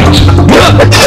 fight!